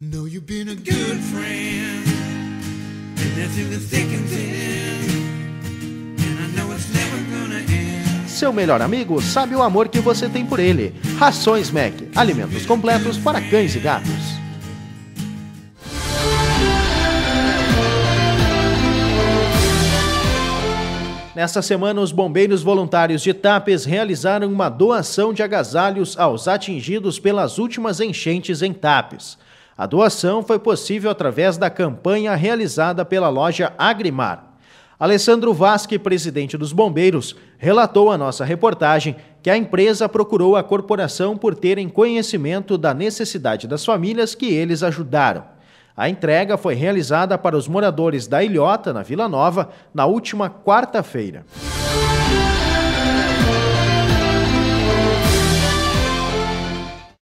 Know you've been a good friend, and that's in the thick and thin. Seu melhor amigo sabe o amor que você tem por ele. Rações Mac, alimentos completos para cães e gatos. Nesta semana, os bombeiros voluntários de Tapes realizaram uma doação de agasalhos aos atingidos pelas últimas enchentes em Tapes. A doação foi possível através da campanha realizada pela loja Agrimar. Alessandro Vasque, presidente dos bombeiros, relatou à nossa reportagem que a empresa procurou a corporação por terem conhecimento da necessidade das famílias que eles ajudaram. A entrega foi realizada para os moradores da Ilhota, na Vila Nova, na última quarta-feira.